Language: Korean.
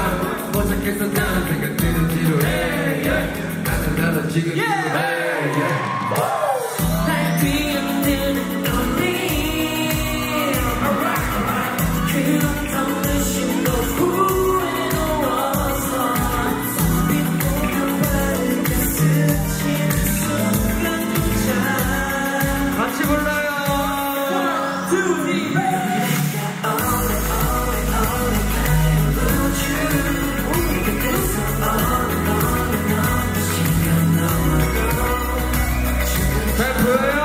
난 도착해서 난 생각들은 지루해 나는 나도 지금 지루해 Prepare.